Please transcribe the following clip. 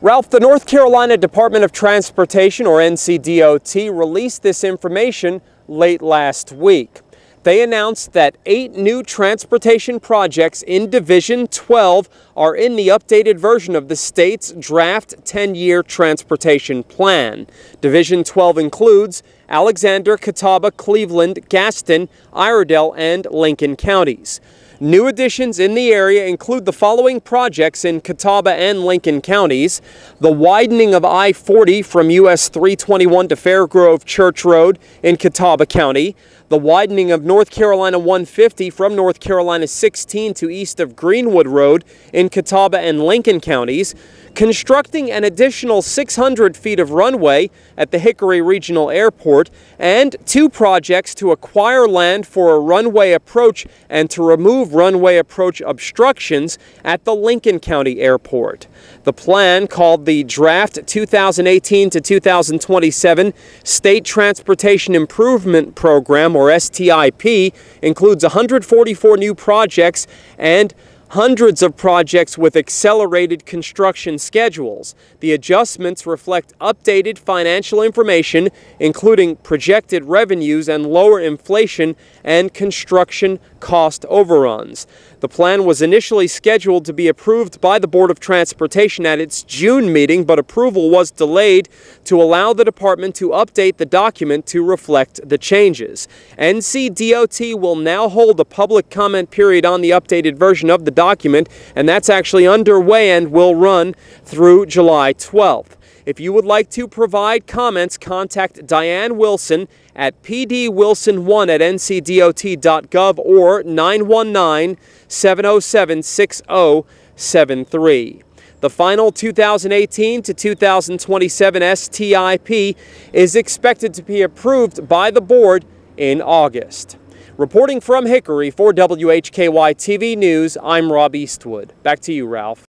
Ralph, the North Carolina Department of Transportation, or NCDOT, released this information late last week. They announced that eight new transportation projects in Division 12 are in the updated version of the state's draft 10 year transportation plan. Division 12 includes Alexander, Catawba, Cleveland, Gaston, Iredell, and Lincoln counties. New additions in the area include the following projects in Catawba and Lincoln counties. The widening of I-40 from US 321 to Fairgrove Church Road in Catawba County. The widening of North Carolina 150 from North Carolina 16 to east of Greenwood Road in Catawba and Lincoln counties constructing an additional 600 feet of runway at the Hickory Regional Airport, and two projects to acquire land for a runway approach and to runway approach obstructions at the Lincoln County Airport. The plan, called the Draft 2018 to 2027 State Transportation Improvement Program, or STIP, includes 144 new projects and hundreds of projects with accelerated construction schedules. The adjustments reflect updated financial information, including projected revenues and lower inflation and construction cost overruns. The plan was initially scheduled to be approved by the Board of Transportation at its June meeting, but approval was delayed to allow the department to update the document to reflect the changes. NCDOT will now hold a public comment period on the updated version of the document, and that's actually underway and will run through July 12th. If you would like to provide comments, contact Diane Wilson at pdwilson1 at ncdot.gov or 919 707 6073. The final 2018 to 2027 STIP is expected to be approved by the board in August. Reporting from Hickory for WHKY TV News, I'm Rob Eastwood. Back to you, Ralph.